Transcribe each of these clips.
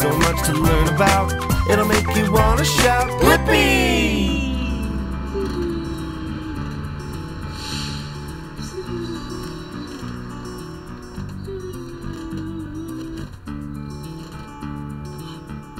so much to learn about. It'll make you wanna shout, Blippi!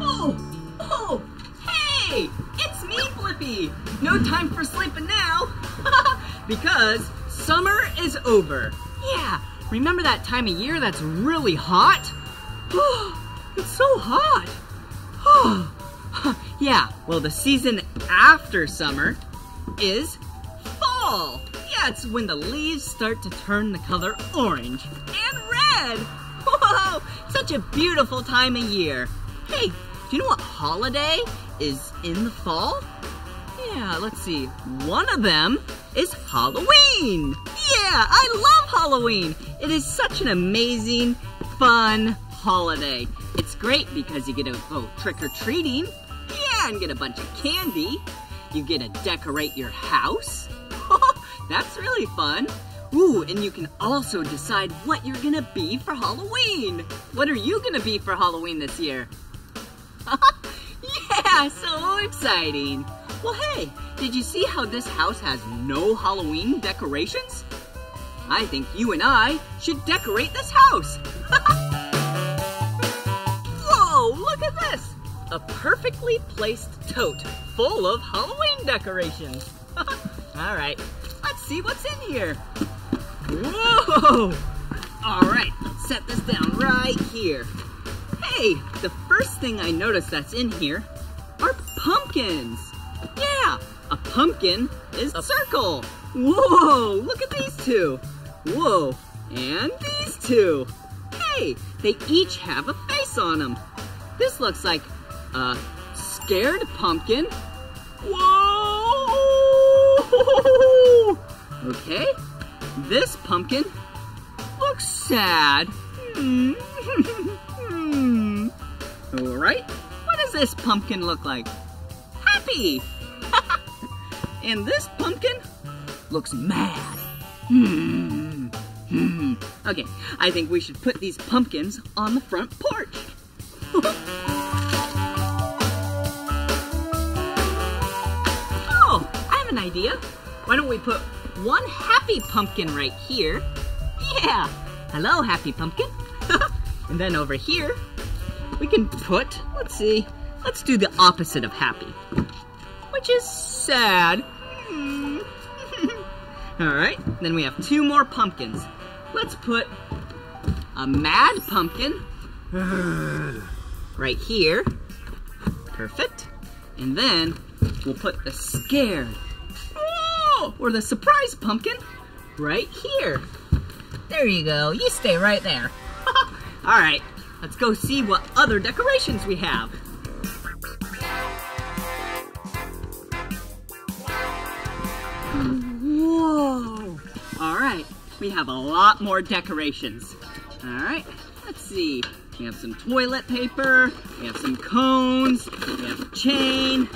Oh, oh, hey, it's me. No time for sleeping now, because summer is over. Yeah, remember that time of year that's really hot? Oh, it's so hot. yeah, well, the season after summer is fall. Yeah, it's when the leaves start to turn the color orange and red. Whoa, such a beautiful time of year. Hey, do you know what holiday is in the fall? Yeah, let's see. One of them is Halloween. Yeah, I love Halloween. It is such an amazing, fun holiday. It's great because you get to go trick-or-treating. Yeah, and get a bunch of candy. You get to decorate your house. That's really fun. Ooh, and you can also decide what you're gonna be for Halloween. What are you gonna be for Halloween this year? yeah, so exciting. Well, hey, did you see how this house has no Halloween decorations? I think you and I should decorate this house. A perfectly placed tote full of Halloween decorations. All right, let's see what's in here. Whoa! All right, let's set this down right here. Hey, the first thing I noticed that's in here are pumpkins. Yeah, a pumpkin is a circle. Whoa, look at these two. Whoa, and these two. Hey, they each have a face on them. This looks like a scared pumpkin. Whoa! Okay, this pumpkin looks sad. Hmm. All right, what does this pumpkin look like? Happy. and this pumpkin looks mad. Hmm. Hmm. Okay, I think we should put these pumpkins on the front porch. idea. Why don't we put one happy pumpkin right here? Yeah. Hello, happy pumpkin. and then over here, we can put, let's see, let's do the opposite of happy, which is sad. Hmm. All right, then we have two more pumpkins. Let's put a mad pumpkin right here. Perfect. And then we'll put the scared oh, or the surprise pumpkin right here. There you go. You stay right there. All right, let's go see what other decorations we have. Whoa! All right, we have a lot more decorations. All right, let's see. We have some toilet paper, we have some cones, we have a chain.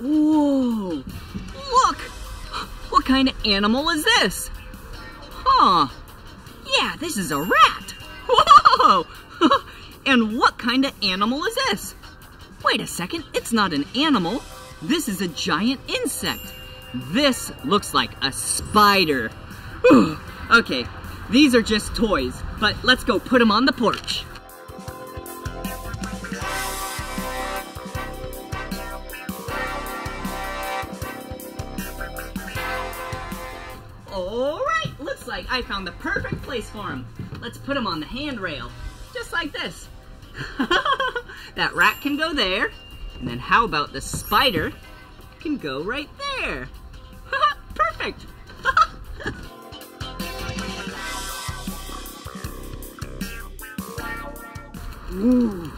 Whoa! Look! What kind of animal is this? Huh. Yeah, this is a rat. Whoa! and what kind of animal is this? Wait a second, it's not an animal. This is a giant insect. This looks like a spider. okay, these are just toys, but let's go put them on the porch. Like I found the perfect place for him. Let's put him on the handrail, just like this. that rat can go there, and then how about the spider can go right there? Perfect. Ooh,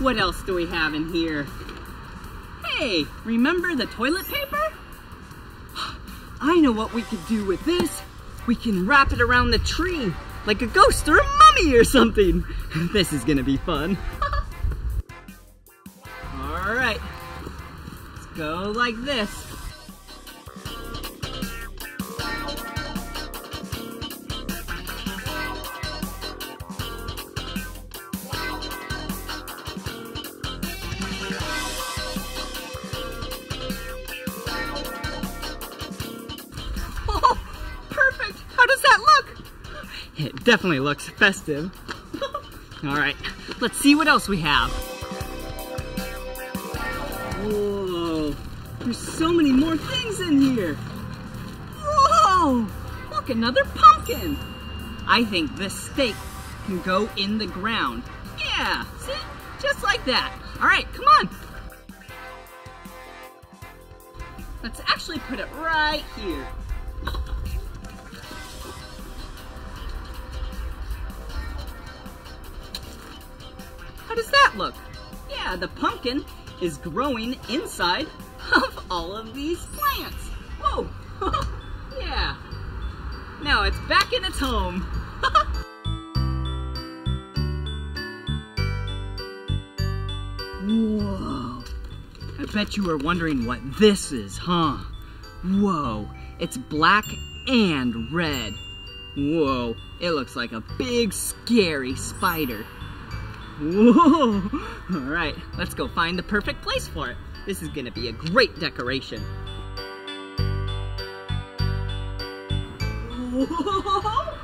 what else do we have in here? Hey, remember the toilet paper? I know what we could do with this. We can wrap it around the tree like a ghost or a mummy or something. This is gonna be fun. All right, let's go like this. Definitely looks festive. All right, let's see what else we have. Whoa, there's so many more things in here. Whoa, look, another pumpkin. I think this stake can go in the ground. Yeah, see? Just like that. All right, come on. Let's actually put it right here. Does that look? Yeah, the pumpkin is growing inside of all of these plants. Whoa, yeah. Now it's back in its home. Whoa. I bet you are wondering what this is, huh? Whoa, it's black and red. Whoa, it looks like a big scary spider. Whoa! All right, let's go find the perfect place for it. This is gonna be a great decoration. Whoa!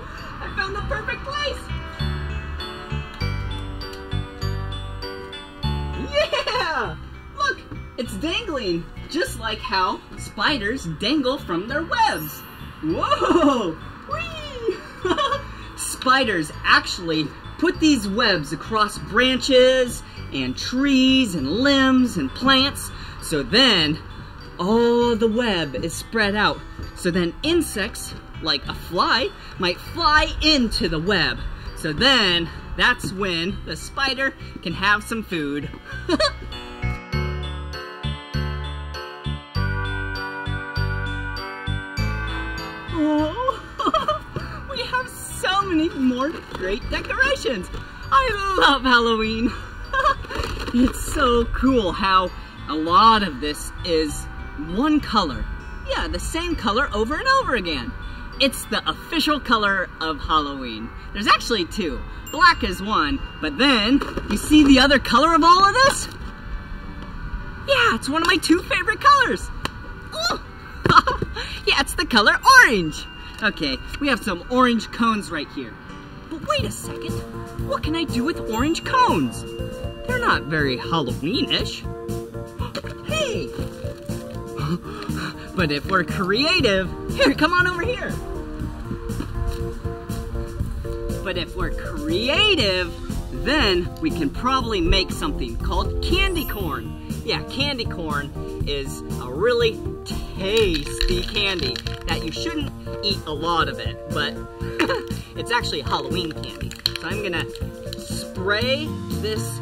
I found the perfect place! Yeah! Look, it's dangling, just like how spiders dangle from their webs. Whoa! Whee! spiders actually put these webs across branches and trees and limbs and plants so then all the web is spread out. So then insects like a fly might fly into the web. So then that's when the spider can have some food many more great decorations. I love Halloween. it's so cool how a lot of this is one color. Yeah, the same color over and over again. It's the official color of Halloween. There's actually two. Black is one, but then, you see the other color of all of this? Yeah, it's one of my two favorite colors. yeah, it's the color orange. Okay, we have some orange cones right here. But wait a second, what can I do with orange cones? They're not very Halloween-ish. Hey! but if we're creative, here, come on over here. But if we're creative, then we can probably make something called candy corn. Yeah, candy corn is a really tasty candy that you shouldn't eat a lot of it, but it's actually Halloween candy. So I'm gonna spray this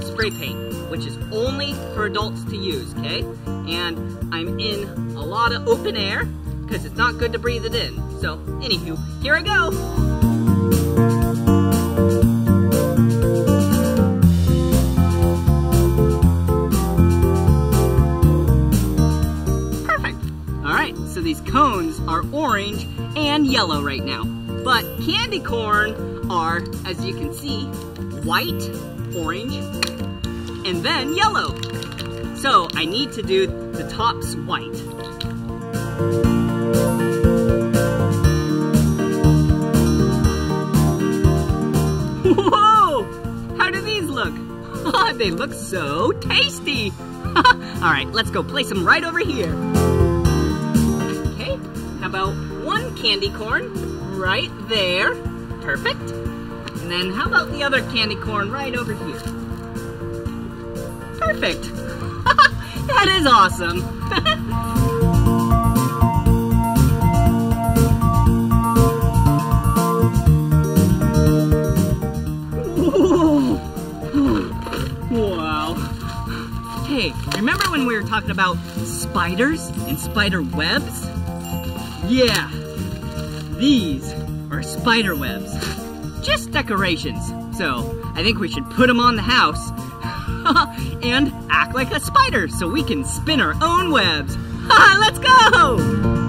spray paint, which is only for adults to use, okay? And I'm in a lot of open air because it's not good to breathe it in. So, anywho, here I go. These cones are orange and yellow right now. But candy corn are, as you can see, white, orange, and then yellow. So I need to do the tops white. Whoa! How do these look? they look so tasty! All right, let's go place them right over here. About one candy corn right there? Perfect. And then how about the other candy corn right over here? Perfect. that is awesome. wow. Hey, remember when we were talking about spiders and spider webs? Yeah, these are spider webs. Just decorations. So, I think we should put them on the house and act like a spider so we can spin our own webs. Let's go!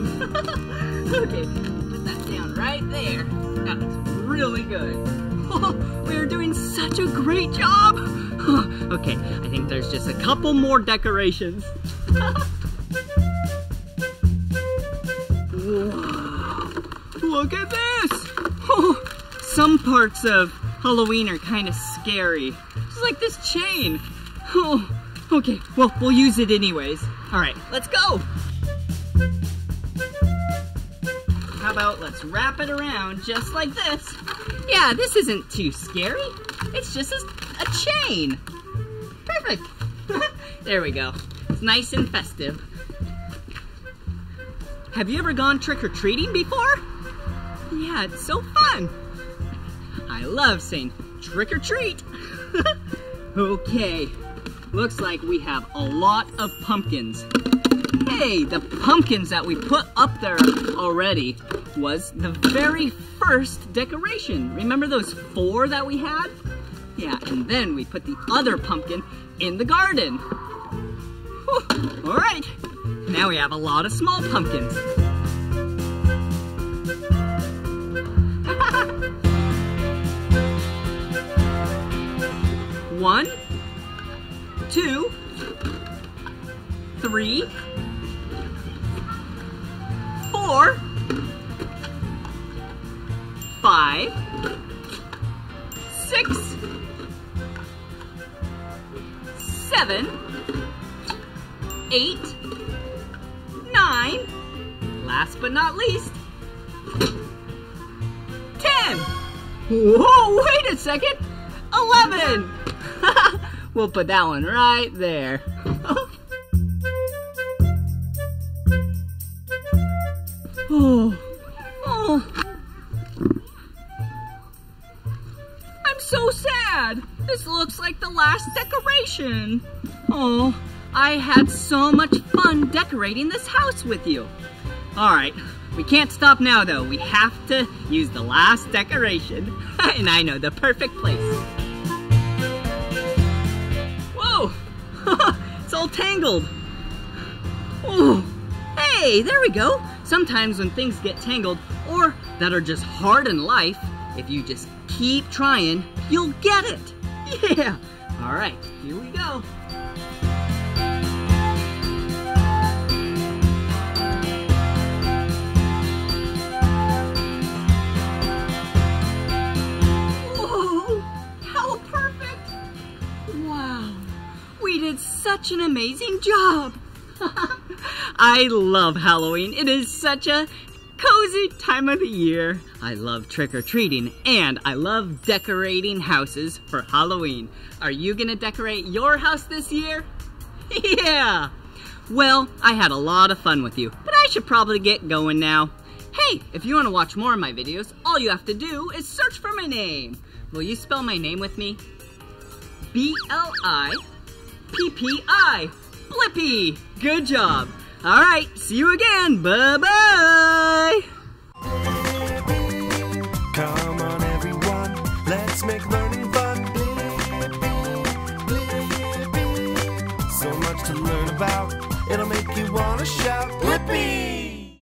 Them. okay, put that down right there. That looks really good. we are doing such a great job. okay, I think there's just a couple more decorations. Look at this! Oh, some parts of Halloween are kind of scary. Just like this chain. Oh, okay, well, we'll use it anyways. All right, let's go. How about let's wrap it around just like this. Yeah, this isn't too scary. It's just a, a chain. Perfect. there we go. It's nice and festive. Have you ever gone trick-or-treating before? Yeah, it's so fun. I love saying trick or treat. okay, looks like we have a lot of pumpkins. Hey, the pumpkins that we put up there already was the very first decoration. Remember those four that we had? Yeah, and then we put the other pumpkin in the garden. Whew. All right, now we have a lot of small pumpkins. One, two, three, four, five, six, seven, eight, nine, last but not least, ten. Whoa, wait a second. Eleven. we'll put that one right there. This looks like the last decoration. Oh, I had so much fun decorating this house with you. All right, we can't stop now though. We have to use the last decoration. and I know the perfect place. Whoa, it's all tangled. Oh, hey, there we go. Sometimes when things get tangled or that are just hard in life, if you just keep trying, you'll get it. Yeah. All right, here we go. How perfect. Wow, we did such an amazing job. I love Halloween. It is such a cozy time of the year. I love trick-or-treating and I love decorating houses for Halloween. Are you gonna decorate your house this year? yeah! Well, I had a lot of fun with you, but I should probably get going now. Hey, if you want to watch more of my videos, all you have to do is search for my name. Will you spell my name with me? B-L-I-P-P-I. Blippi! Good job. All right, see you again. Bye-bye. Come on, everyone. Let's make learning fun. So much to learn about. It'll make you want to shout, Blippi!